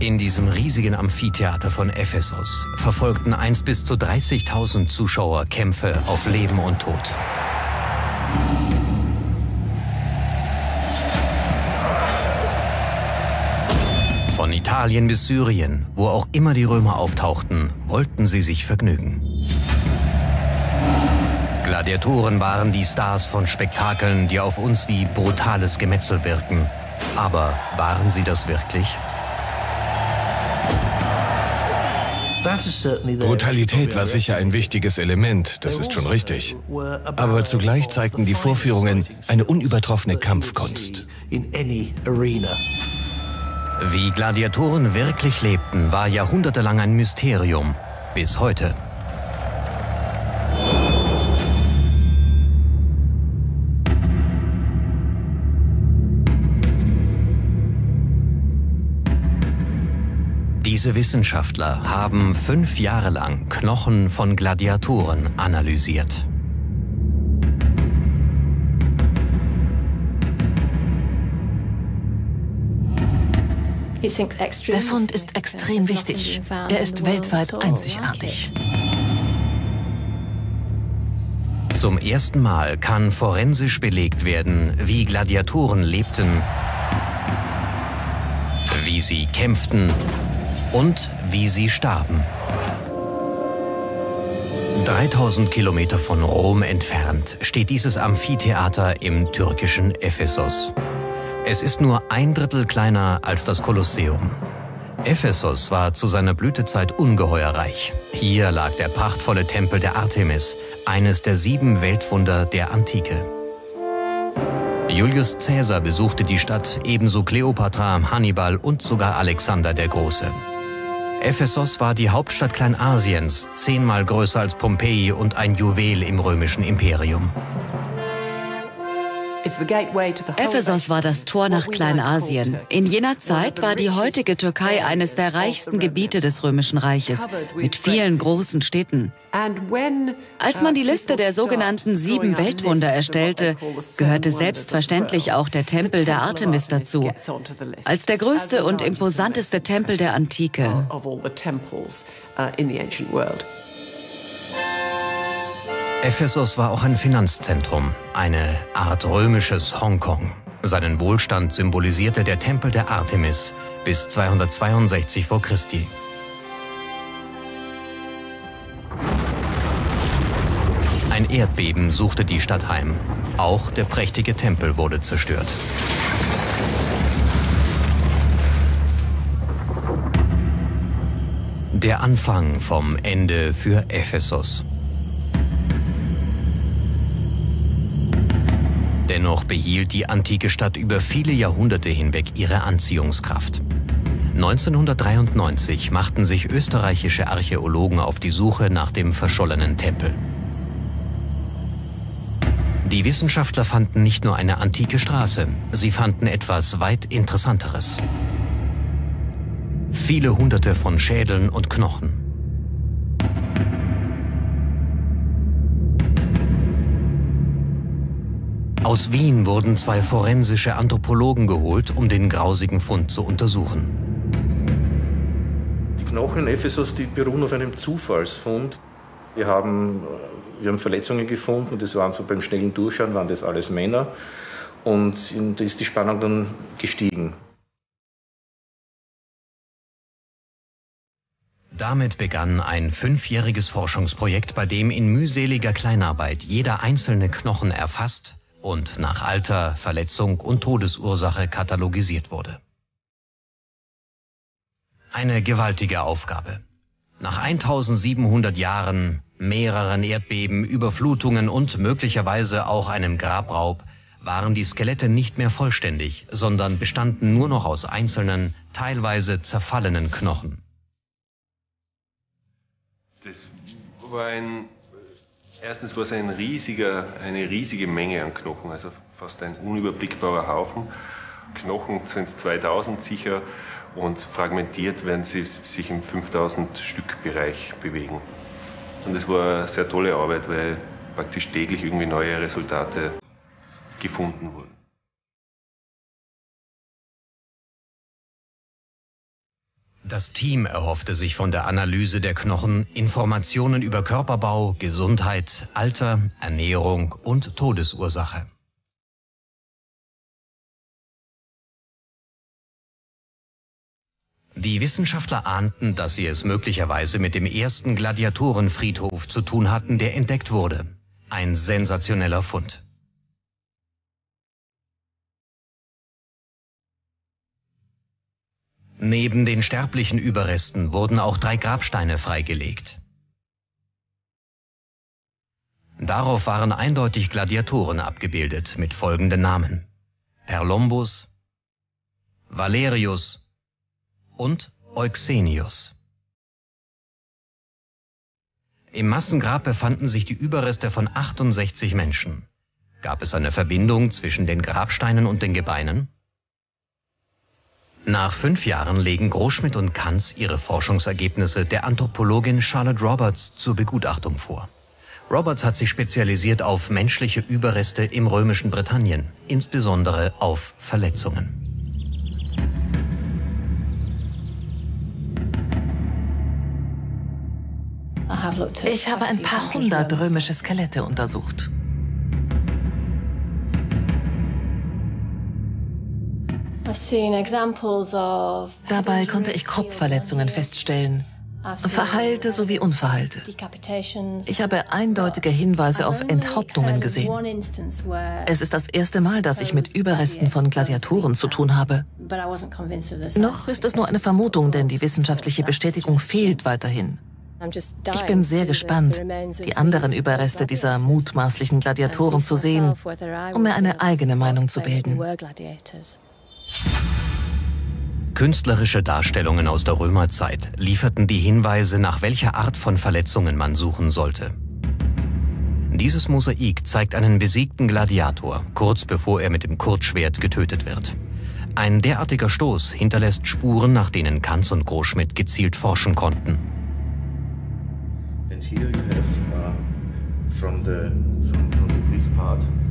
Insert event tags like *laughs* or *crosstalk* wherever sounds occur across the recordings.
In diesem riesigen Amphitheater von Ephesus verfolgten einst bis zu 30.000 Zuschauer Kämpfe auf Leben und Tod. Von Italien bis Syrien, wo auch immer die Römer auftauchten, wollten sie sich vergnügen. Gladiatoren waren die Stars von Spektakeln, die auf uns wie brutales Gemetzel wirken. Aber waren sie das wirklich? Brutalität war sicher ein wichtiges Element, das ist schon richtig. Aber zugleich zeigten die Vorführungen eine unübertroffene Kampfkunst. Wie Gladiatoren wirklich lebten, war jahrhundertelang ein Mysterium. Bis heute. Diese Wissenschaftler haben fünf Jahre lang Knochen von Gladiatoren analysiert. Der Fund ist extrem wichtig. Er ist weltweit einzigartig. Zum ersten Mal kann forensisch belegt werden, wie Gladiatoren lebten, wie sie kämpften und wie sie starben. 3000 Kilometer von Rom entfernt steht dieses Amphitheater im türkischen Ephesus. Es ist nur ein Drittel kleiner als das Kolosseum. Ephesus war zu seiner Blütezeit ungeheuer reich. Hier lag der prachtvolle Tempel der Artemis, eines der sieben Weltwunder der Antike. Julius Caesar besuchte die Stadt, ebenso Kleopatra, Hannibal und sogar Alexander der Große. Ephesos war die Hauptstadt Kleinasiens, zehnmal größer als Pompeji und ein Juwel im römischen Imperium. Ephesos war das Tor nach Kleinasien. In jener Zeit war die heutige Türkei eines der reichsten Gebiete des Römischen Reiches, mit vielen großen Städten. Als man die Liste der sogenannten sieben Weltwunder erstellte, gehörte selbstverständlich auch der Tempel der Artemis dazu, als der größte und imposanteste Tempel der Antike. Ephesus war auch ein Finanzzentrum, eine Art römisches Hongkong. Seinen Wohlstand symbolisierte der Tempel der Artemis bis 262 vor Christi. Ein Erdbeben suchte die Stadt heim. Auch der prächtige Tempel wurde zerstört. Der Anfang vom Ende für Ephesus. Dennoch behielt die antike Stadt über viele Jahrhunderte hinweg ihre Anziehungskraft. 1993 machten sich österreichische Archäologen auf die Suche nach dem verschollenen Tempel. Die Wissenschaftler fanden nicht nur eine antike Straße, sie fanden etwas weit Interessanteres. Viele hunderte von Schädeln und Knochen. Aus Wien wurden zwei forensische Anthropologen geholt, um den grausigen Fund zu untersuchen. Die Knochen in Ephesus die beruhen auf einem Zufallsfund. Wir haben, wir haben Verletzungen gefunden, das waren so beim schnellen Durchschauen, waren das alles Männer. Und da ist die Spannung dann gestiegen. Damit begann ein fünfjähriges Forschungsprojekt, bei dem in mühseliger Kleinarbeit jeder einzelne Knochen erfasst, und nach Alter, Verletzung und Todesursache katalogisiert wurde. Eine gewaltige Aufgabe. Nach 1700 Jahren, mehreren Erdbeben, Überflutungen und möglicherweise auch einem Grabraub waren die Skelette nicht mehr vollständig, sondern bestanden nur noch aus einzelnen, teilweise zerfallenen Knochen. Das war ein Erstens war es ein riesiger, eine riesige Menge an Knochen, also fast ein unüberblickbarer Haufen. Knochen sind es 2000 sicher und fragmentiert werden sie sich im 5000 Stück Bereich bewegen. Und es war eine sehr tolle Arbeit, weil praktisch täglich irgendwie neue Resultate gefunden wurden. Das Team erhoffte sich von der Analyse der Knochen Informationen über Körperbau, Gesundheit, Alter, Ernährung und Todesursache. Die Wissenschaftler ahnten, dass sie es möglicherweise mit dem ersten Gladiatorenfriedhof zu tun hatten, der entdeckt wurde. Ein sensationeller Fund. Neben den sterblichen Überresten wurden auch drei Grabsteine freigelegt. Darauf waren eindeutig Gladiatoren abgebildet mit folgenden Namen. Perlombus, Valerius und Euxenius. Im Massengrab befanden sich die Überreste von 68 Menschen. Gab es eine Verbindung zwischen den Grabsteinen und den Gebeinen? Nach fünf Jahren legen Großschmidt und Kanz ihre Forschungsergebnisse der Anthropologin Charlotte Roberts zur Begutachtung vor. Roberts hat sich spezialisiert auf menschliche Überreste im römischen Britannien, insbesondere auf Verletzungen. Ich habe ein paar hundert römische Skelette untersucht. Dabei konnte ich Kopfverletzungen feststellen, verheilte sowie unverheilte. Ich habe eindeutige Hinweise auf Enthauptungen gesehen. Es ist das erste Mal, dass ich mit Überresten von Gladiatoren zu tun habe. Noch ist es nur eine Vermutung, denn die wissenschaftliche Bestätigung fehlt weiterhin. Ich bin sehr gespannt, die anderen Überreste dieser mutmaßlichen Gladiatoren zu sehen, um mir eine eigene Meinung zu bilden. Künstlerische Darstellungen aus der Römerzeit lieferten die Hinweise, nach welcher Art von Verletzungen man suchen sollte. Dieses Mosaik zeigt einen besiegten Gladiator, kurz bevor er mit dem Kurzschwert getötet wird. Ein derartiger Stoß hinterlässt Spuren, nach denen Kanz und Großschmidt gezielt forschen konnten. And here you have uh, from the from, from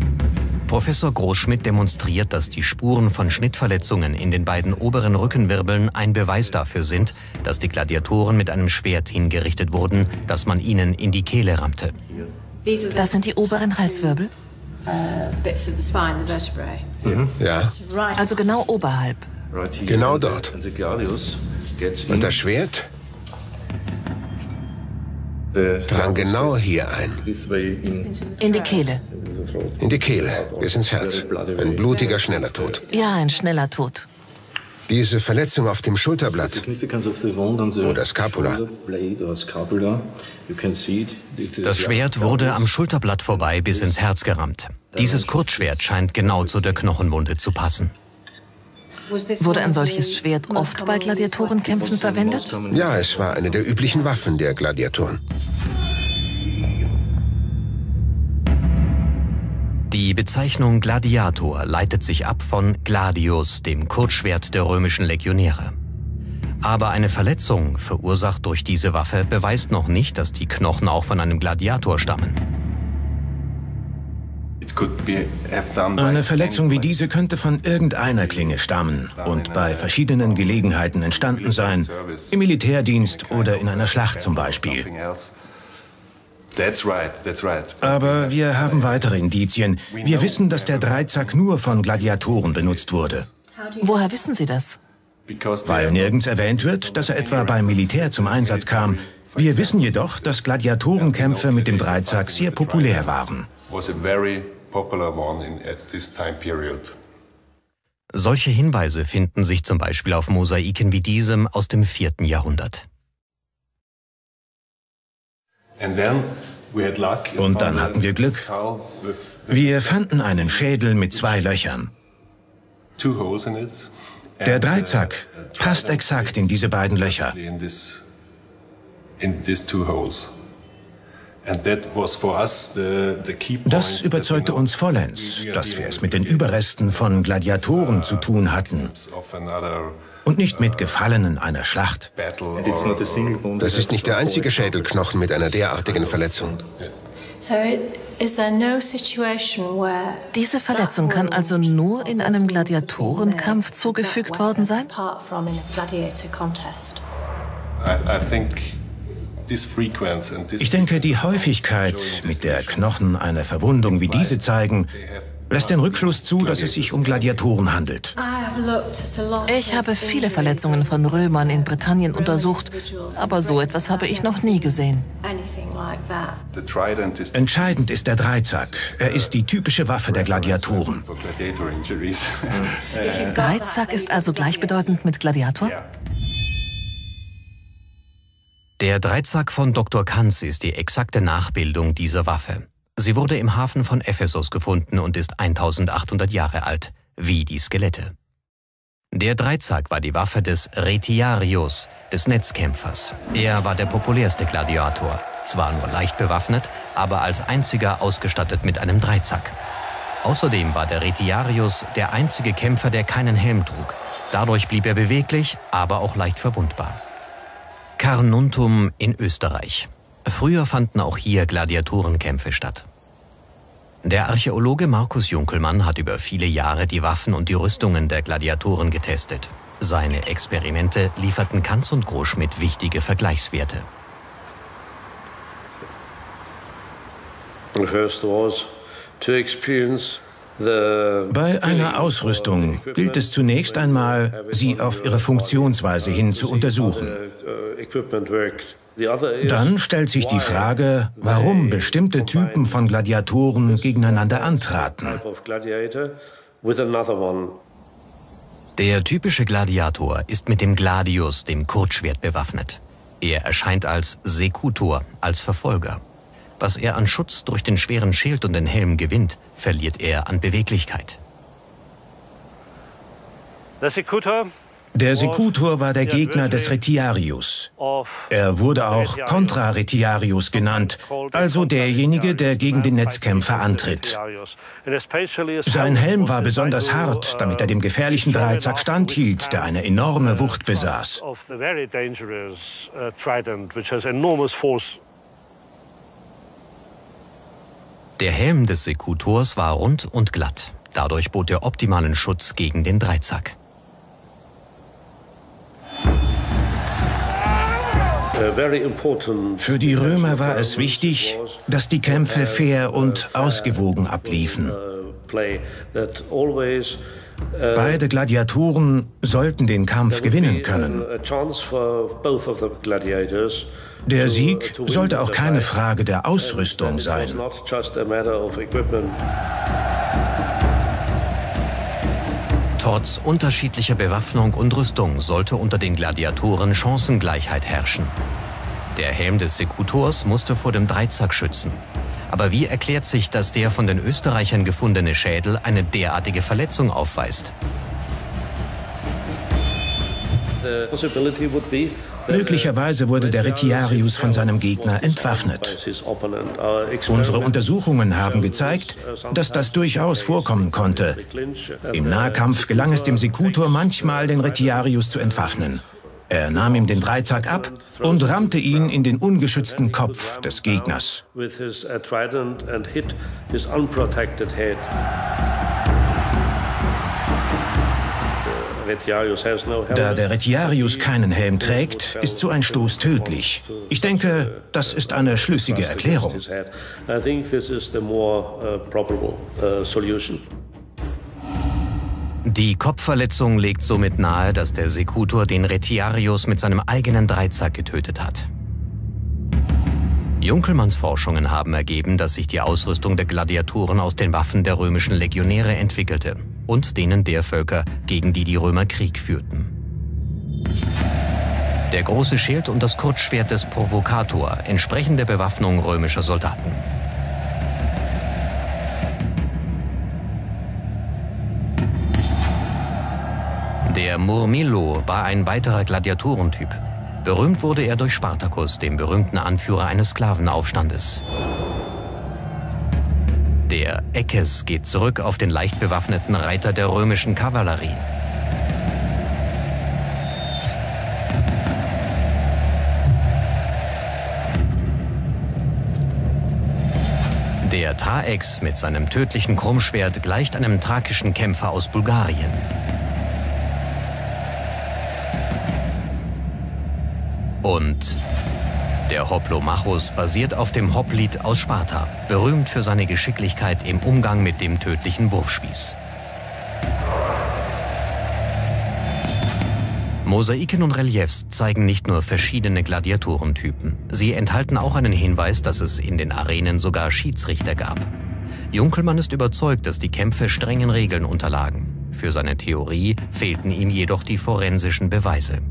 Professor Großschmidt demonstriert, dass die Spuren von Schnittverletzungen in den beiden oberen Rückenwirbeln ein Beweis dafür sind, dass die Gladiatoren mit einem Schwert hingerichtet wurden, das man ihnen in die Kehle rammte. Das sind die oberen Halswirbel? Mhm. Ja. Also genau oberhalb. Genau dort. Und das Schwert drang genau hier ein. In die Kehle. In die Kehle, bis ins Herz. Ein blutiger, schneller Tod. Ja, ein schneller Tod. Diese Verletzung auf dem Schulterblatt oder Scapula. Das Schwert wurde am Schulterblatt vorbei bis ins Herz gerammt. Dieses Kurzschwert scheint genau zu der Knochenwunde zu passen. Wurde ein solches Schwert oft bei Gladiatorenkämpfen verwendet? Ja, es war eine der üblichen Waffen der Gladiatoren. Die Bezeichnung Gladiator leitet sich ab von Gladius, dem Kurzschwert der römischen Legionäre. Aber eine Verletzung, verursacht durch diese Waffe, beweist noch nicht, dass die Knochen auch von einem Gladiator stammen. Eine Verletzung wie diese könnte von irgendeiner Klinge stammen und bei verschiedenen Gelegenheiten entstanden sein, im Militärdienst oder in einer Schlacht zum Beispiel. Aber wir haben weitere Indizien. Wir wissen, dass der Dreizack nur von Gladiatoren benutzt wurde. Woher wissen Sie das? Weil nirgends erwähnt wird, dass er etwa beim Militär zum Einsatz kam. Wir wissen jedoch, dass Gladiatorenkämpfe mit dem Dreizack sehr populär waren popular one in, at this time period. Solche Hinweise finden sich zum Beispiel auf Mosaiken wie diesem aus dem 4. Jahrhundert. Und dann hatten wir Glück. Wir fanden einen Schädel mit zwei Löchern. Der Dreizack passt exakt in diese beiden Löcher. Das überzeugte uns vollends, dass wir es mit den Überresten von Gladiatoren zu tun hatten und nicht mit Gefallenen einer Schlacht. Das ist nicht der einzige Schädelknochen mit einer derartigen Verletzung. Diese Verletzung kann also nur in einem Gladiatorenkampf zugefügt worden sein? Ich denke, die Häufigkeit, mit der Knochen eine Verwundung wie diese zeigen, lässt den Rückschluss zu, dass es sich um Gladiatoren handelt. Ich habe viele Verletzungen von Römern in Britannien untersucht, aber so etwas habe ich noch nie gesehen. Entscheidend ist der Dreizack. Er ist die typische Waffe der Gladiatoren. Dreizack ist also gleichbedeutend mit Gladiator? Der Dreizack von Dr. Kanz ist die exakte Nachbildung dieser Waffe. Sie wurde im Hafen von Ephesus gefunden und ist 1800 Jahre alt, wie die Skelette. Der Dreizack war die Waffe des Retiarius, des Netzkämpfers. Er war der populärste Gladiator, zwar nur leicht bewaffnet, aber als einziger ausgestattet mit einem Dreizack. Außerdem war der Retiarius der einzige Kämpfer, der keinen Helm trug. Dadurch blieb er beweglich, aber auch leicht verwundbar. Carnuntum in Österreich. Früher fanden auch hier Gladiatorenkämpfe statt. Der Archäologe Markus Junkelmann hat über viele Jahre die Waffen und die Rüstungen der Gladiatoren getestet. Seine Experimente lieferten Kanz und Großschmidt wichtige Vergleichswerte. Bei einer Ausrüstung gilt es zunächst einmal, sie auf ihre Funktionsweise hin zu untersuchen. Dann stellt sich die Frage, warum bestimmte Typen von Gladiatoren gegeneinander antraten. Der typische Gladiator ist mit dem Gladius, dem Kurzschwert, bewaffnet. Er erscheint als Sekutor, als Verfolger. Was er an Schutz durch den schweren Schild und den Helm gewinnt, verliert er an Beweglichkeit. Der Sekutor der Sekutor war der Gegner des Retiarius. Er wurde auch Contra-Retiarius genannt, also derjenige, der gegen den Netzkämpfer antritt. Sein Helm war besonders hart, damit er dem gefährlichen Dreizack standhielt, der eine enorme Wucht besaß. Der Helm des Sekutors war rund und glatt. Dadurch bot er optimalen Schutz gegen den Dreizack. Für die Römer war es wichtig, dass die Kämpfe fair und ausgewogen abliefen. Beide Gladiatoren sollten den Kampf gewinnen können. Der Sieg sollte auch keine Frage der Ausrüstung sein. Trotz unterschiedlicher Bewaffnung und Rüstung sollte unter den Gladiatoren Chancengleichheit herrschen. Der Helm des Sekutors musste vor dem Dreizack schützen. Aber wie erklärt sich, dass der von den Österreichern gefundene Schädel eine derartige Verletzung aufweist? Möglicherweise wurde der Retiarius von seinem Gegner entwaffnet. Unsere Untersuchungen haben gezeigt, dass das durchaus vorkommen konnte. Im Nahkampf gelang es dem Sekutor manchmal, den Retiarius zu entwaffnen. Er nahm ihm den Dreizack ab und rammte ihn in den ungeschützten Kopf des Gegners. Da der Retiarius keinen Helm trägt, ist so ein Stoß tödlich. Ich denke, das ist eine schlüssige Erklärung. Die Kopfverletzung legt somit nahe, dass der Sekutor den Retiarius mit seinem eigenen Dreizack getötet hat. Junkelmanns Forschungen haben ergeben, dass sich die Ausrüstung der Gladiatoren aus den Waffen der römischen Legionäre entwickelte und denen der Völker, gegen die die Römer Krieg führten. Der große Schild und das Kurzschwert des Provokator entsprechen der Bewaffnung römischer Soldaten. Der Murmillo war ein weiterer Gladiatorentyp. Berühmt wurde er durch Spartacus, dem berühmten Anführer eines Sklavenaufstandes. Der Eckes geht zurück auf den leicht bewaffneten Reiter der römischen Kavallerie. Der Traex mit seinem tödlichen Krummschwert gleicht einem thrakischen Kämpfer aus Bulgarien. Und der Hoplomachus basiert auf dem Hoplied aus Sparta, berühmt für seine Geschicklichkeit im Umgang mit dem tödlichen Wurfspieß. Mosaiken und Reliefs zeigen nicht nur verschiedene Gladiatorentypen. Sie enthalten auch einen Hinweis, dass es in den Arenen sogar Schiedsrichter gab. Junkelmann ist überzeugt, dass die Kämpfe strengen Regeln unterlagen. Für seine Theorie fehlten ihm jedoch die forensischen Beweise.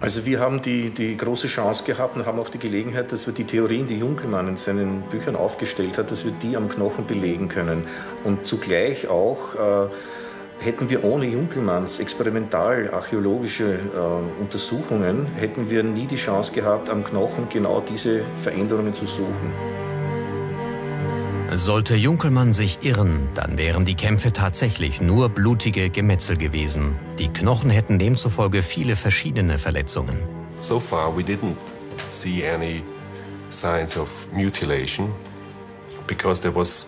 Also wir haben die, die große Chance gehabt und haben auch die Gelegenheit, dass wir die Theorien, die Junkelmann in seinen Büchern aufgestellt hat, dass wir die am Knochen belegen können. Und zugleich auch äh, hätten wir ohne Junkelmanns experimental-archäologische äh, Untersuchungen, hätten wir nie die Chance gehabt, am Knochen genau diese Veränderungen zu suchen. Sollte Junkelmann sich irren, dann wären die Kämpfe tatsächlich nur blutige Gemetzel gewesen. Die Knochen hätten demzufolge viele verschiedene Verletzungen. So far we didn't see any signs of mutilation because there was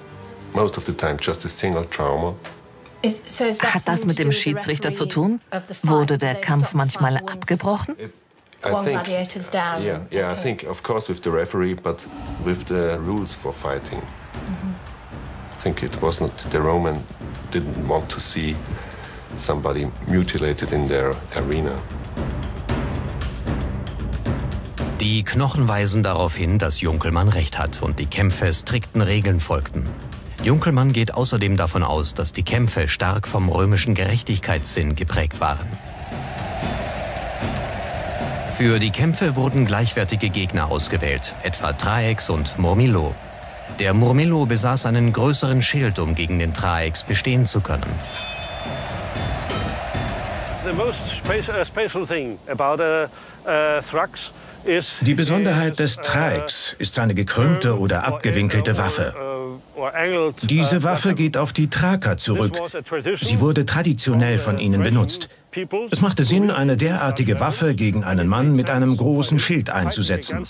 most of the time just a single trauma. Hat das mit dem Schiedsrichter zu tun? Wurde der Kampf manchmal abgebrochen? I think, yeah, yeah, I think of course with the referee, but with the rules for fighting. I think it was not the Roman didn't want to see somebody mutilated in their arena. Die Knochen weisen darauf hin, dass Junkelmann recht hat und die Kämpfe strikten Regeln folgten. Junkelmann geht außerdem davon aus, dass die Kämpfe stark vom römischen Gerechtigkeitssinn geprägt waren. Für die Kämpfe wurden gleichwertige Gegner ausgewählt, etwa Traex und Murmillo. Der Murmillo besaß einen größeren Schild, um gegen den Traex bestehen zu können. Die Besonderheit des Traex ist seine gekrümmte oder abgewinkelte Waffe. Diese Waffe geht auf die Thraker zurück. Sie wurde traditionell von ihnen benutzt. Es machte Sinn, eine derartige Waffe gegen einen Mann mit einem großen Schild einzusetzen.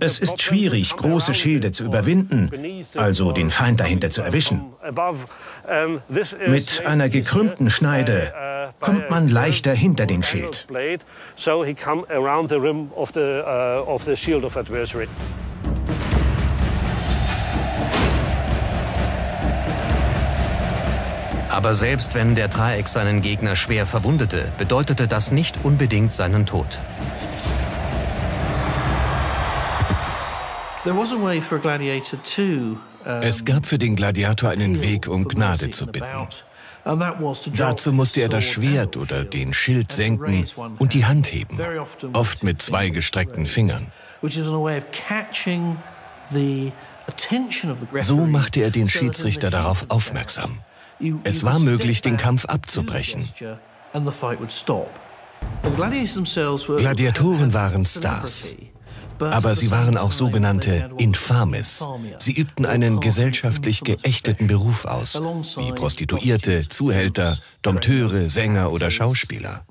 Es ist schwierig, große Schilde zu überwinden, also den Feind dahinter zu erwischen. Mit einer gekrümmten Schneide kommt man leichter hinter den Schild. Aber selbst wenn der Dreieck seinen Gegner schwer verwundete, bedeutete das nicht unbedingt seinen Tod. Es gab für den Gladiator einen Weg, um Gnade zu bitten. Dazu musste er das Schwert oder den Schild senken und die Hand heben, oft mit zwei gestreckten Fingern. So machte er den Schiedsrichter darauf aufmerksam. Es war möglich, den Kampf abzubrechen. Gladiatoren waren Stars. Aber sie waren auch sogenannte Infames. Sie übten einen gesellschaftlich geächteten Beruf aus, wie Prostituierte, Zuhälter, Dompteure, Sänger oder Schauspieler.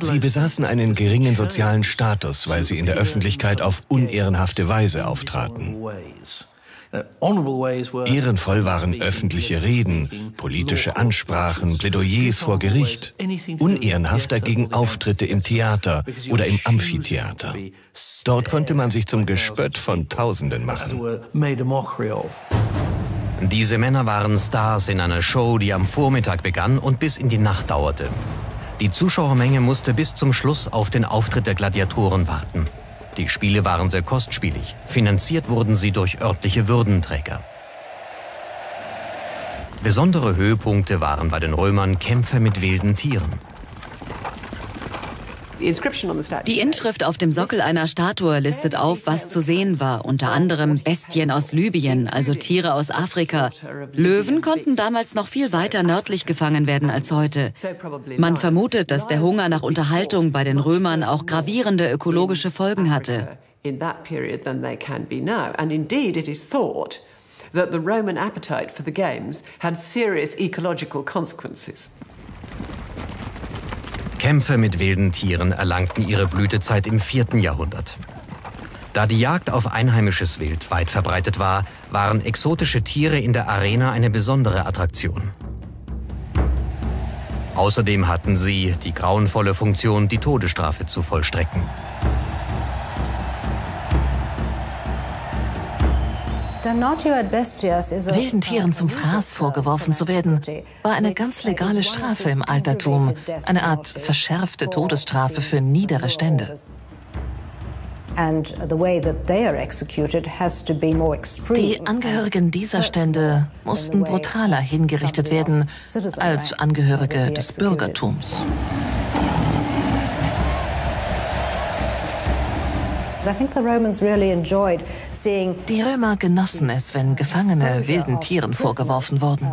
Sie besaßen einen geringen sozialen Status, weil sie in der Öffentlichkeit auf unehrenhafte Weise auftraten. Ehrenvoll waren öffentliche Reden, politische Ansprachen, Plädoyers vor Gericht. Unehrenhaft dagegen Auftritte im Theater oder im Amphitheater. Dort konnte man sich zum Gespött von Tausenden machen. Diese Männer waren Stars in einer Show, die am Vormittag begann und bis in die Nacht dauerte. Die Zuschauermenge musste bis zum Schluss auf den Auftritt der Gladiatoren warten. Die Spiele waren sehr kostspielig. Finanziert wurden sie durch örtliche Würdenträger. Besondere Höhepunkte waren bei den Römern Kämpfe mit wilden Tieren. Die Inschrift auf dem Sockel einer Statue listet auf, was zu sehen war, unter anderem Bestien aus Libyen, also Tiere aus Afrika. Löwen konnten damals noch viel weiter nördlich gefangen werden als heute. Man vermutet, dass der Hunger nach Unterhaltung bei den Römern auch gravierende ökologische Folgen hatte. that the Roman appetite for the games had serious ecological consequences. Kämpfe mit wilden Tieren erlangten ihre Blütezeit im 4. Jahrhundert. Da die Jagd auf einheimisches Wild weit verbreitet war, waren exotische Tiere in der Arena eine besondere Attraktion. Außerdem hatten sie die grauenvolle Funktion, die Todesstrafe zu vollstrecken. Wilden Tieren zum Fraß vorgeworfen zu werden, war eine ganz legale Strafe im Altertum, eine Art verschärfte Todesstrafe für niedere Stände. Die Angehörigen dieser Stände mussten brutaler hingerichtet werden als Angehörige des Bürgertums. Die Römer genossen es, wenn Gefangene wilden Tieren vorgeworfen wurden.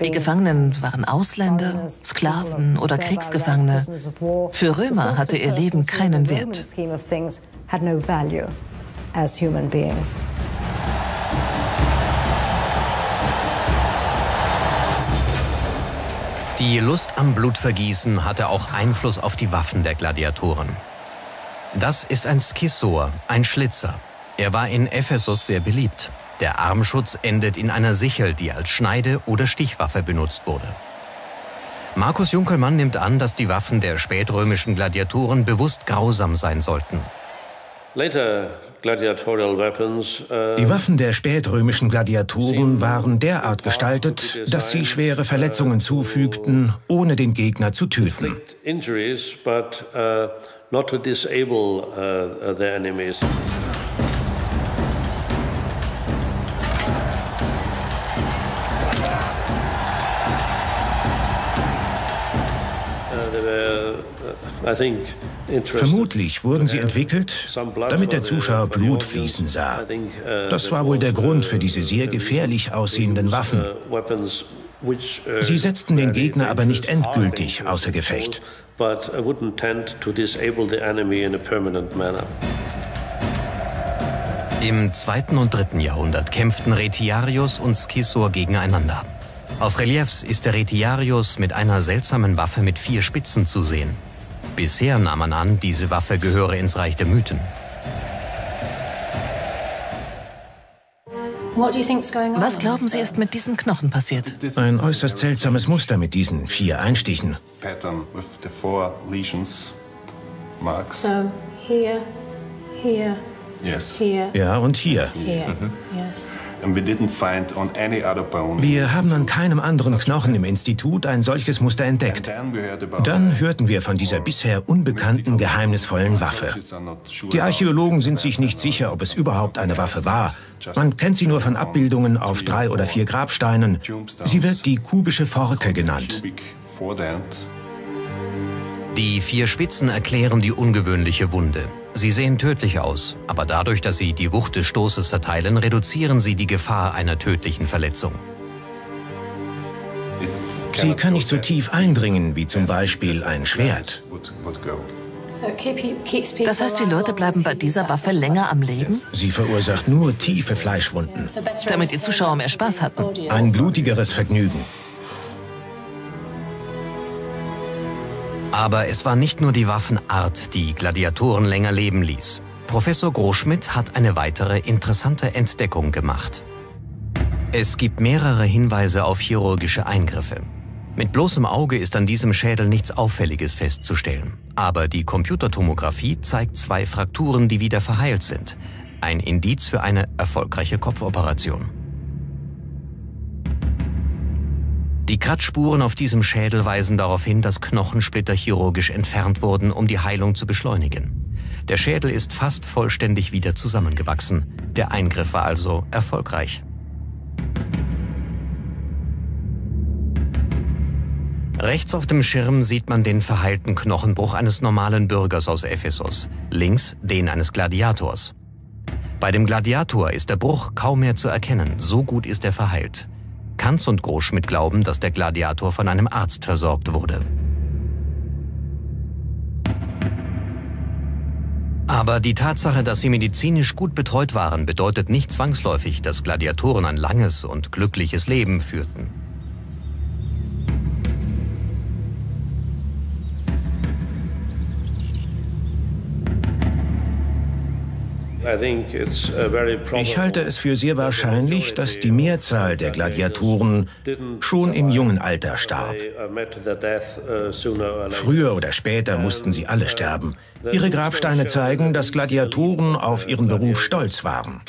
Die Gefangenen waren Ausländer, Sklaven oder Kriegsgefangene. Für Römer hatte ihr Leben keinen Wert. Die Lust am Blutvergießen hatte auch Einfluss auf die Waffen der Gladiatoren. Das ist ein Skissor, ein Schlitzer. Er war in Ephesus sehr beliebt. Der Armschutz endet in einer Sichel, die als Schneide- oder Stichwaffe benutzt wurde. Markus Junkelmann nimmt an, dass die Waffen der spätrömischen Gladiatoren bewusst grausam sein sollten. Uh, Die Waffen der spätrömischen Gladiatoren waren derart gestaltet, dass sie schwere Verletzungen zufügten, ohne den Gegner zu töten. Vermutlich wurden sie entwickelt, damit der Zuschauer Blut fließen sah. Das war wohl der Grund für diese sehr gefährlich aussehenden Waffen. Sie setzten den Gegner aber nicht endgültig außer Gefecht. Im zweiten und dritten Jahrhundert kämpften Retiarius und Scissor gegeneinander. Auf Reliefs ist der Retiarius mit einer seltsamen Waffe mit vier Spitzen zu sehen. Bisher nahm man an, diese Waffe gehöre ins Reich der Mythen. Was glauben Sie, ist mit diesem Knochen passiert? Ein äußerst seltsames Muster mit diesen vier Einstichen. So, here, here, here. Ja, und hier. Here. Yes. Wir haben an keinem anderen Knochen im Institut ein solches Muster entdeckt. Dann hörten wir von dieser bisher unbekannten geheimnisvollen Waffe. Die Archäologen sind sich nicht sicher, ob es überhaupt eine Waffe war. Man kennt sie nur von Abbildungen auf drei oder vier Grabsteinen. Sie wird die kubische Forke genannt. Die vier Spitzen erklären die ungewöhnliche Wunde. Sie sehen tödlich aus, aber dadurch, dass sie die Wucht des Stoßes verteilen, reduzieren sie die Gefahr einer tödlichen Verletzung. Sie kann nicht so tief eindringen wie zum Beispiel ein Schwert. Das heißt, die Leute bleiben bei dieser Waffe länger am Leben? Sie verursacht nur tiefe Fleischwunden. Damit die Zuschauer mehr Spaß hatten. Ein blutigeres Vergnügen. Aber es war nicht nur die Waffenart, die Gladiatoren länger leben ließ. Professor Großschmidt hat eine weitere interessante Entdeckung gemacht. Es gibt mehrere Hinweise auf chirurgische Eingriffe. Mit bloßem Auge ist an diesem Schädel nichts Auffälliges festzustellen. Aber die Computertomographie zeigt zwei Frakturen, die wieder verheilt sind. Ein Indiz für eine erfolgreiche Kopfoperation. Die Kratzspuren auf diesem Schädel weisen darauf hin, dass Knochensplitter chirurgisch entfernt wurden, um die Heilung zu beschleunigen. Der Schädel ist fast vollständig wieder zusammengewachsen. Der Eingriff war also erfolgreich. Rechts auf dem Schirm sieht man den verheilten Knochenbruch eines normalen Bürgers aus Ephesus, links den eines Gladiators. Bei dem Gladiator ist der Bruch kaum mehr zu erkennen, so gut ist er verheilt. Kanz und Großschmidt glauben, dass der Gladiator von einem Arzt versorgt wurde. Aber die Tatsache, dass sie medizinisch gut betreut waren, bedeutet nicht zwangsläufig, dass Gladiatoren ein langes und glückliches Leben führten. Ich halte es für sehr wahrscheinlich, dass die Mehrzahl der Gladiatoren schon im jungen Alter starb. Früher oder später mussten sie alle sterben. Ihre Grabsteine zeigen, dass Gladiatoren auf ihren Beruf stolz waren.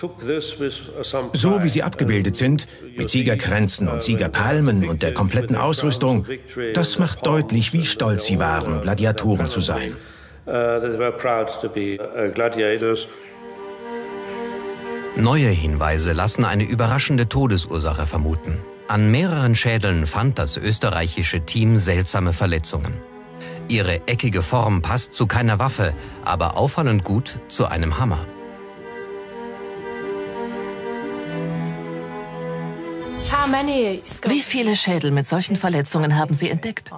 So wie sie abgebildet sind, mit Siegerkränzen und Siegerpalmen und der kompletten Ausrüstung, das macht deutlich, wie stolz sie waren, Gladiatoren zu sein. Uh, Neue Hinweise lassen eine überraschende Todesursache vermuten. An mehreren Schädeln fand das österreichische Team seltsame Verletzungen. Ihre eckige Form passt zu keiner Waffe, aber auffallend gut zu einem Hammer. Wie viele Schädel mit solchen Verletzungen haben Sie entdeckt?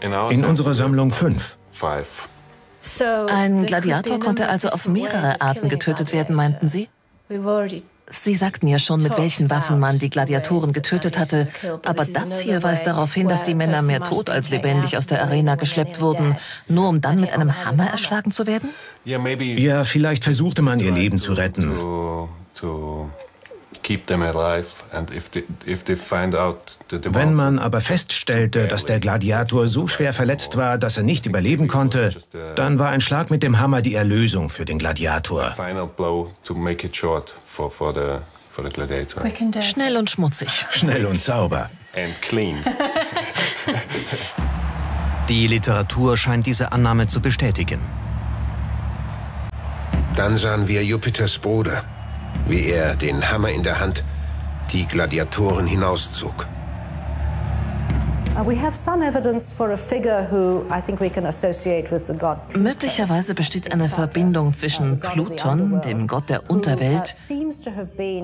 In unserer Sammlung fünf. Ein Gladiator konnte also auf mehrere Arten getötet werden, meinten Sie? Sie sagten ja schon, mit welchen Waffen man die Gladiatoren getötet hatte, aber das hier weist darauf hin, dass die Männer mehr tot als lebendig aus der Arena geschleppt wurden, nur um dann mit einem Hammer erschlagen zu werden? Ja, vielleicht versuchte man ihr Leben zu retten. Wenn man aber feststellte, dass der Gladiator so schwer verletzt war, dass er nicht überleben konnte, dann war ein Schlag mit dem Hammer die Erlösung für den Gladiator. Schnell und schmutzig. Schnell und sauber. *laughs* Die Literatur scheint diese Annahme zu bestätigen. Dann sahen wir Jupiters Bruder, wie er, den Hammer in der Hand, die Gladiatoren hinauszog. Möglicherweise besteht eine Verbindung zwischen Pluton, dem Gott der Unterwelt,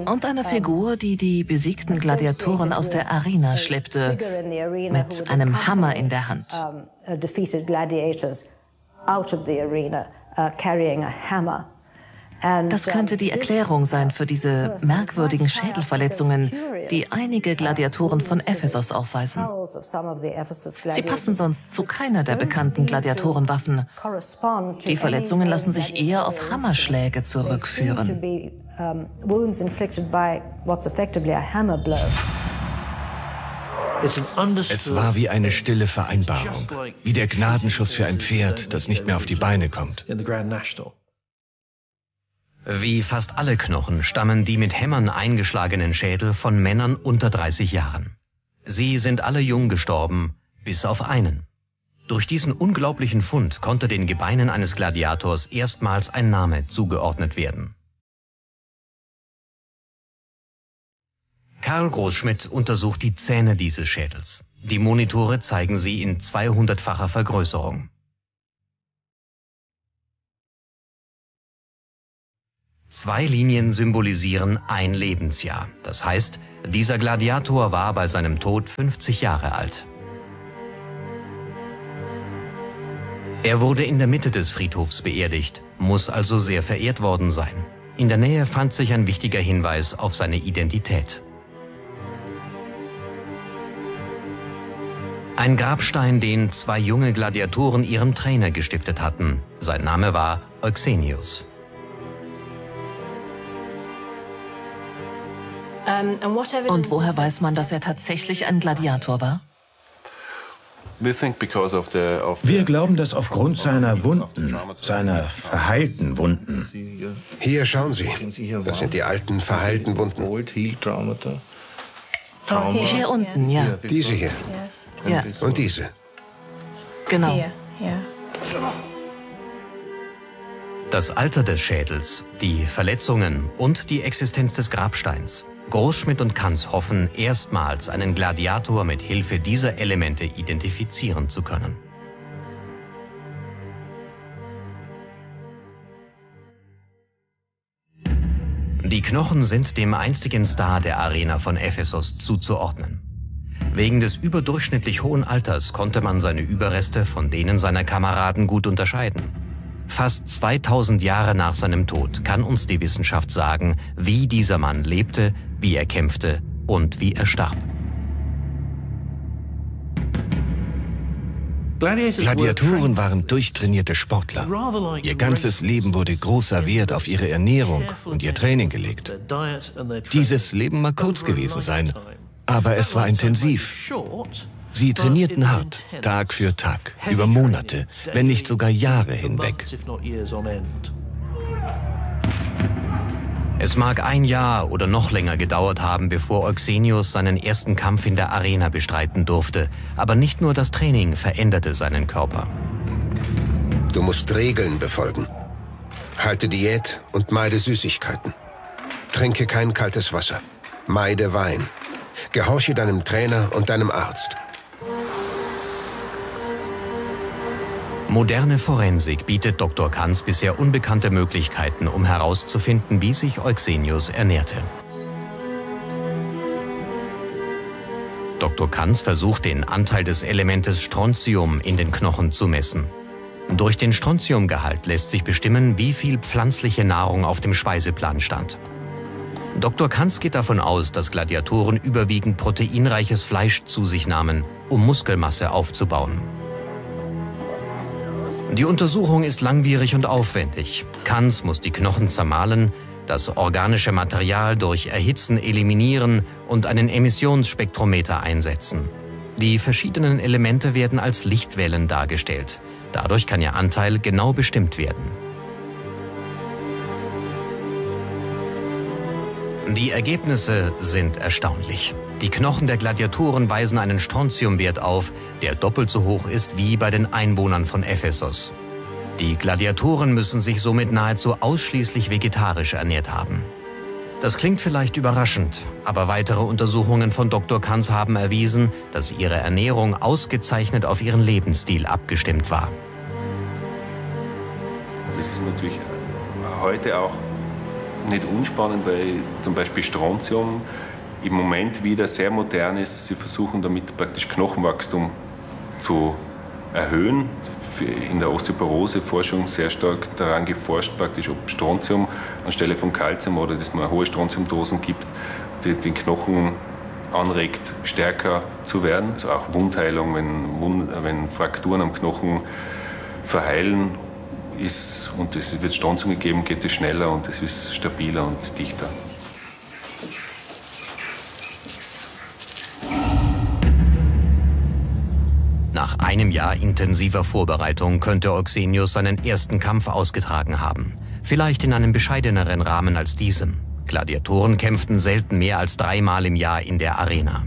und einer Figur, die die besiegten Gladiatoren aus der Arena schleppte, mit einem Hammer in der Hand. Out of the arena, uh, carrying a hammer. Das könnte die Erklärung sein für diese merkwürdigen Schädelverletzungen, die einige Gladiatoren von Ephesos aufweisen. Sie passen sonst zu keiner der bekannten Gladiatorenwaffen. Die Verletzungen lassen sich eher auf Hammerschläge zurückführen. Es war wie eine stille Vereinbarung, wie der Gnadenschuss für ein Pferd, das nicht mehr auf die Beine kommt. Wie fast alle Knochen stammen die mit Hämmern eingeschlagenen Schädel von Männern unter 30 Jahren. Sie sind alle jung gestorben, bis auf einen. Durch diesen unglaublichen Fund konnte den Gebeinen eines Gladiators erstmals ein Name zugeordnet werden. Karl Großschmidt untersucht die Zähne dieses Schädels. Die Monitore zeigen sie in 200-facher Vergrößerung. Zwei Linien symbolisieren ein Lebensjahr. Das heißt, dieser Gladiator war bei seinem Tod 50 Jahre alt. Er wurde in der Mitte des Friedhofs beerdigt, muss also sehr verehrt worden sein. In der Nähe fand sich ein wichtiger Hinweis auf seine Identität. Ein Grabstein, den zwei junge Gladiatoren ihrem Trainer gestiftet hatten. Sein Name war Euxenius. Und woher weiß man, dass er tatsächlich ein Gladiator war? Wir glauben das aufgrund seiner Wunden, seiner verheilten Wunden. Hier schauen Sie, das sind die alten verheilten Wunden. Hier unten, ja. Diese hier. Ja. Und diese. Genau. Das Alter des Schädels, die Verletzungen und die Existenz des Grabsteins Großschmidt und Kanz hoffen, erstmals einen Gladiator mit Hilfe dieser Elemente identifizieren zu können. Die Knochen sind dem einstigen Star der Arena von Ephesus zuzuordnen. Wegen des überdurchschnittlich hohen Alters konnte man seine Überreste von denen seiner Kameraden gut unterscheiden. Fast 2000 Jahre nach seinem Tod kann uns die Wissenschaft sagen, wie dieser Mann lebte, wie er kämpfte und wie er starb. Gladiatoren waren durchtrainierte Sportler. Ihr ganzes Leben wurde großer Wert auf ihre Ernährung und ihr Training gelegt. Dieses Leben mag kurz gewesen sein, aber es war intensiv. Sie trainierten hart, Tag für Tag, über Monate, wenn nicht sogar Jahre hinweg. Es mag ein Jahr oder noch länger gedauert haben, bevor Euxenius seinen ersten Kampf in der Arena bestreiten durfte. Aber nicht nur das Training veränderte seinen Körper. Du musst Regeln befolgen. Halte Diät und meide Süßigkeiten. Trinke kein kaltes Wasser. Meide Wein. Gehorche deinem Trainer und deinem Arzt. Moderne Forensik bietet Dr. Kanz bisher unbekannte Möglichkeiten, um herauszufinden, wie sich Euxenius ernährte. Dr. Kanz versucht den Anteil des Elementes Strontium in den Knochen zu messen. Durch den Strontiumgehalt lässt sich bestimmen, wie viel pflanzliche Nahrung auf dem Speiseplan stand. Dr. Kanz geht davon aus, dass Gladiatoren überwiegend proteinreiches Fleisch zu sich nahmen, um Muskelmasse aufzubauen. Die Untersuchung ist langwierig und aufwendig. Kanz muss die Knochen zermahlen, das organische Material durch Erhitzen eliminieren und einen Emissionsspektrometer einsetzen. Die verschiedenen Elemente werden als Lichtwellen dargestellt. Dadurch kann ihr Anteil genau bestimmt werden. Die Ergebnisse sind erstaunlich. Die Knochen der Gladiatoren weisen einen Strontiumwert auf, der doppelt so hoch ist wie bei den Einwohnern von Ephesus. Die Gladiatoren müssen sich somit nahezu ausschließlich vegetarisch ernährt haben. Das klingt vielleicht überraschend, aber weitere Untersuchungen von Dr. Kanz haben erwiesen, dass ihre Ernährung ausgezeichnet auf ihren Lebensstil abgestimmt war. Das ist natürlich heute auch nicht unspannend, weil zum Beispiel Strontium im Moment wieder sehr modern ist. Sie versuchen damit praktisch Knochenwachstum zu erhöhen. In der Osteoporose-Forschung sehr stark daran geforscht, praktisch ob Strontium anstelle von Kalzium oder dass man hohe Strontiumdosen gibt, die den Knochen anregt, stärker zu werden. Also auch Wundheilung, wenn, Wund, wenn Frakturen am Knochen verheilen ist und es wird Strontium gegeben, geht es schneller und es ist stabiler und dichter. Nach einem Jahr intensiver Vorbereitung könnte Oxenius seinen ersten Kampf ausgetragen haben. Vielleicht in einem bescheideneren Rahmen als diesem. Gladiatoren kämpften selten mehr als dreimal im Jahr in der Arena.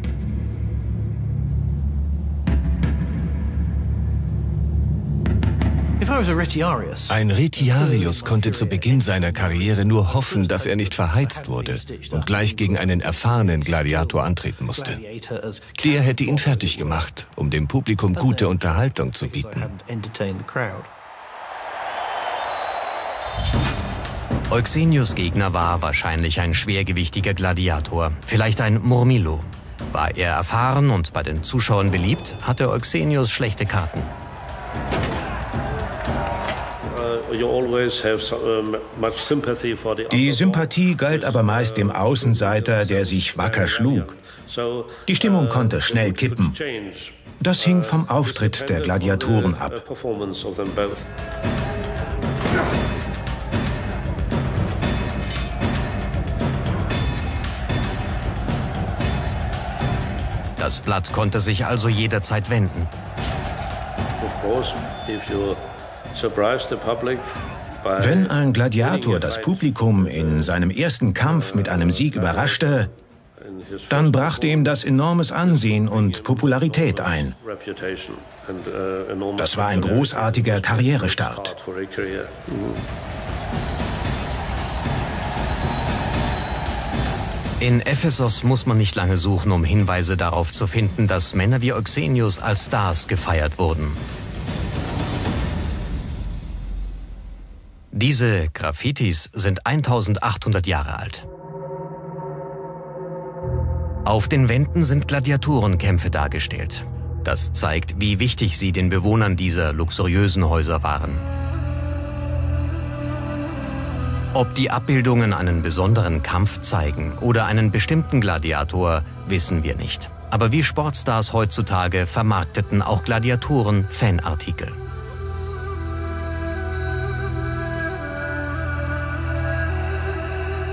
Ein Retiarius konnte zu Beginn seiner Karriere nur hoffen, dass er nicht verheizt wurde und gleich gegen einen erfahrenen Gladiator antreten musste. Der hätte ihn fertig gemacht, um dem Publikum gute Unterhaltung zu bieten. Euxenius Gegner war wahrscheinlich ein schwergewichtiger Gladiator, vielleicht ein Murmillo. War er erfahren und bei den Zuschauern beliebt, hatte Euxenius schlechte Karten. Die Sympathie galt aber meist dem Außenseiter, der sich wacker schlug. Die Stimmung uh, konnte schnell kippen. Das hing vom Auftritt der Gladiatoren ab. Das Blatt konnte sich also jederzeit wenden. Of course, if you wenn ein Gladiator das Publikum in seinem ersten Kampf mit einem Sieg überraschte, dann brachte ihm das enormes Ansehen und Popularität ein. Das war ein großartiger Karrierestart. In Ephesos muss man nicht lange suchen, um Hinweise darauf zu finden, dass Männer wie Euxenius als Stars gefeiert wurden. Diese Graffitis sind 1800 Jahre alt. Auf den Wänden sind Gladiatorenkämpfe dargestellt. Das zeigt, wie wichtig sie den Bewohnern dieser luxuriösen Häuser waren. Ob die Abbildungen einen besonderen Kampf zeigen oder einen bestimmten Gladiator, wissen wir nicht. Aber wie Sportstars heutzutage vermarkteten auch Gladiatoren Fanartikel.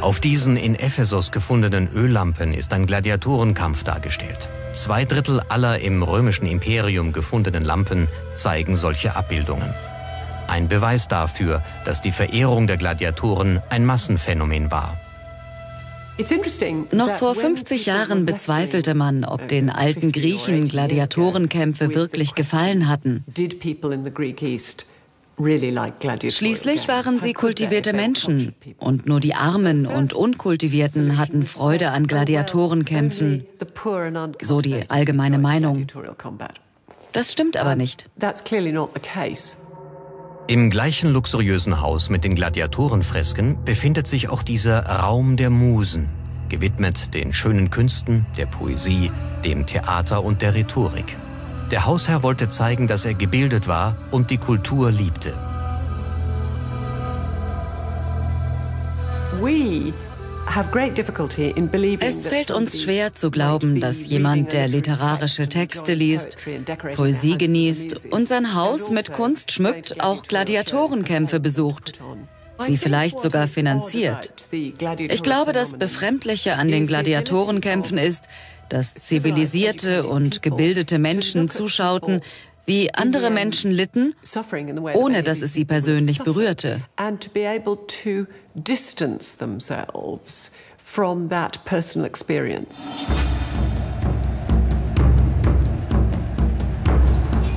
Auf diesen in Ephesus gefundenen Öllampen ist ein Gladiatorenkampf dargestellt. Zwei Drittel aller im römischen Imperium gefundenen Lampen zeigen solche Abbildungen. Ein Beweis dafür, dass die Verehrung der Gladiatoren ein Massenphänomen war. Noch vor 50 Jahren bezweifelte man, ob den alten Griechen Gladiatorenkämpfe wirklich gefallen hatten. Schließlich waren sie kultivierte Menschen und nur die Armen und Unkultivierten hatten Freude an Gladiatorenkämpfen, so die allgemeine Meinung. Das stimmt aber nicht. Im gleichen luxuriösen Haus mit den Gladiatorenfresken befindet sich auch dieser Raum der Musen, gewidmet den schönen Künsten, der Poesie, dem Theater und der Rhetorik. Der Hausherr wollte zeigen, dass er gebildet war und die Kultur liebte. Es fällt uns schwer zu glauben, dass jemand, der literarische Texte liest, Poesie genießt und sein Haus mit Kunst schmückt, auch Gladiatorenkämpfe besucht, sie vielleicht sogar finanziert. Ich glaube, das Befremdliche an den Gladiatorenkämpfen ist, dass zivilisierte und gebildete Menschen zuschauten, wie andere Menschen litten, ohne dass es sie persönlich berührte.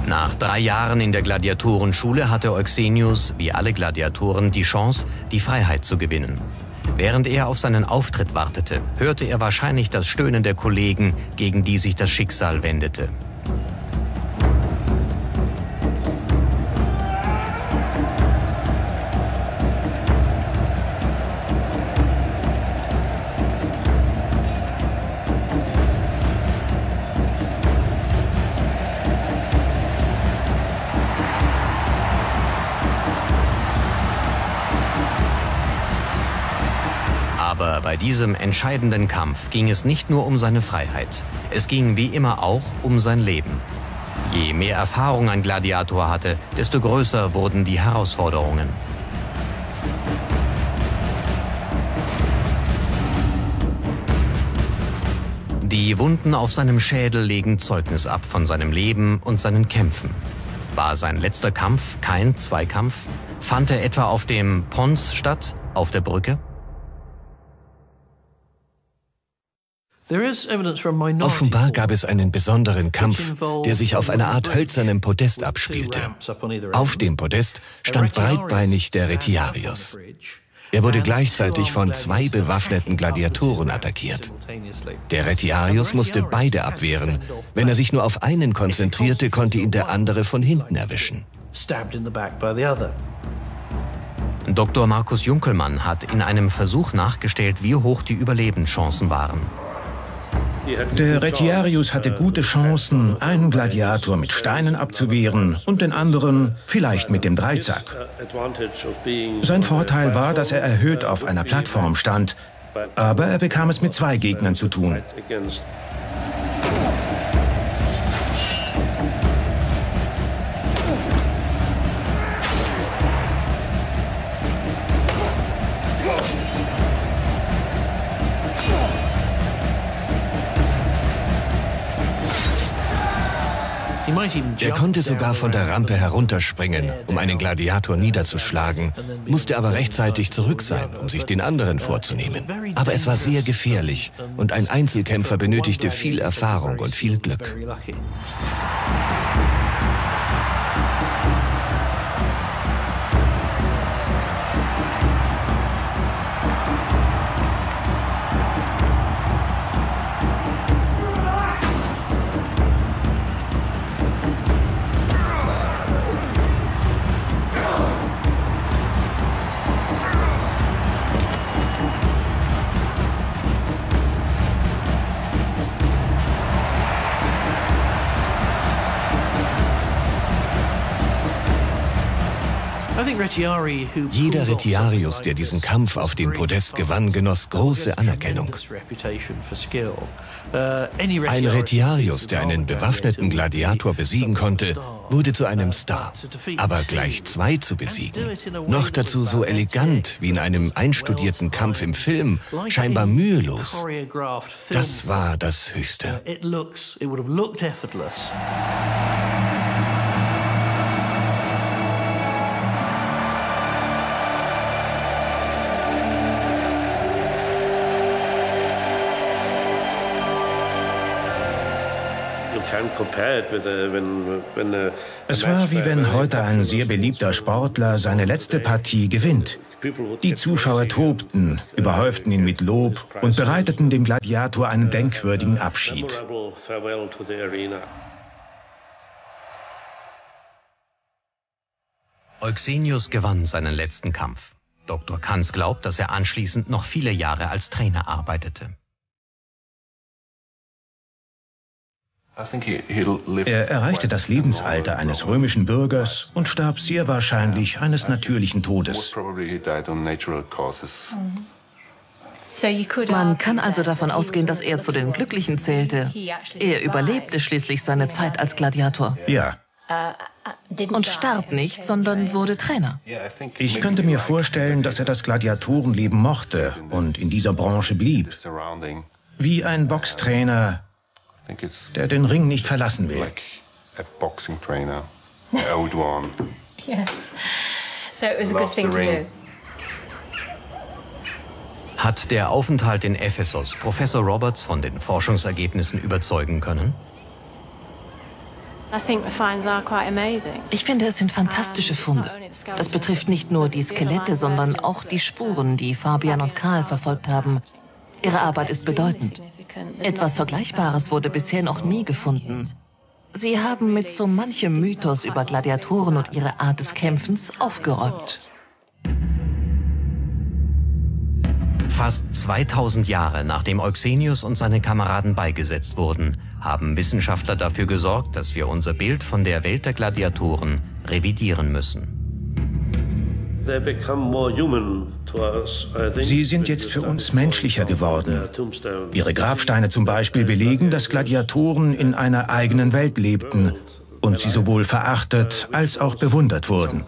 Nach drei Jahren in der Gladiatorenschule hatte Euxenius, wie alle Gladiatoren, die Chance, die Freiheit zu gewinnen. Während er auf seinen Auftritt wartete, hörte er wahrscheinlich das Stöhnen der Kollegen, gegen die sich das Schicksal wendete. Bei diesem entscheidenden Kampf ging es nicht nur um seine Freiheit. Es ging wie immer auch um sein Leben. Je mehr Erfahrung ein Gladiator hatte, desto größer wurden die Herausforderungen. Die Wunden auf seinem Schädel legen Zeugnis ab von seinem Leben und seinen Kämpfen. War sein letzter Kampf kein Zweikampf? Fand er etwa auf dem Pons statt, auf der Brücke? Offenbar gab es einen besonderen Kampf, der sich auf einer Art hölzernem Podest abspielte. Auf dem Podest stand breitbeinig der Retiarius. Er wurde gleichzeitig von zwei bewaffneten Gladiatoren attackiert. Der Retiarius musste beide abwehren. Wenn er sich nur auf einen konzentrierte, konnte ihn der andere von hinten erwischen. Dr. Markus Junkelmann hat in einem Versuch nachgestellt, wie hoch die Überlebenschancen waren. Der Retiarius hatte gute Chancen, einen Gladiator mit Steinen abzuwehren und den anderen vielleicht mit dem Dreizack. Sein Vorteil war, dass er erhöht auf einer Plattform stand, aber er bekam es mit zwei Gegnern zu tun. Er konnte sogar von der Rampe herunterspringen, um einen Gladiator niederzuschlagen, musste aber rechtzeitig zurück sein, um sich den anderen vorzunehmen. Aber es war sehr gefährlich und ein Einzelkämpfer benötigte viel Erfahrung und viel Glück. Jeder Retiarius, der diesen Kampf auf dem Podest gewann, genoss große Anerkennung. Ein Retiarius, der einen bewaffneten Gladiator besiegen konnte, wurde zu einem Star. Aber gleich zwei zu besiegen, noch dazu so elegant wie in einem einstudierten Kampf im Film, scheinbar mühelos, das war das Höchste. Es war wie wenn heute ein sehr beliebter Sportler seine letzte Partie gewinnt. Die Zuschauer tobten, überhäuften ihn mit Lob und bereiteten dem Gladiator einen denkwürdigen Abschied. Euxenius gewann seinen letzten Kampf. Dr. Kanz glaubt, dass er anschließend noch viele Jahre als Trainer arbeitete. Er erreichte das Lebensalter eines römischen Bürgers und starb sehr wahrscheinlich eines natürlichen Todes. Man kann also davon ausgehen, dass er zu den Glücklichen zählte. Er überlebte schließlich seine Zeit als Gladiator. Ja. Und starb nicht, sondern wurde Trainer. Ich könnte mir vorstellen, dass er das Gladiatorenleben mochte und in dieser Branche blieb. Wie ein Boxtrainer, der den Ring nicht verlassen will. Hat der Aufenthalt in Ephesus Professor Roberts von den Forschungsergebnissen überzeugen können? Ich finde, es sind fantastische Funde. Das betrifft nicht nur die Skelette, sondern auch die Spuren, die Fabian und Karl verfolgt haben. Ihre Arbeit ist bedeutend. Etwas Vergleichbares wurde bisher noch nie gefunden. Sie haben mit so manchem Mythos über Gladiatoren und ihre Art des Kämpfens aufgeräumt. Fast 2000 Jahre nachdem Euxenius und seine Kameraden beigesetzt wurden, haben Wissenschaftler dafür gesorgt, dass wir unser Bild von der Welt der Gladiatoren revidieren müssen. Sie sind jetzt für uns menschlicher geworden. Ihre Grabsteine zum Beispiel belegen, dass Gladiatoren in einer eigenen Welt lebten und sie sowohl verachtet als auch bewundert wurden.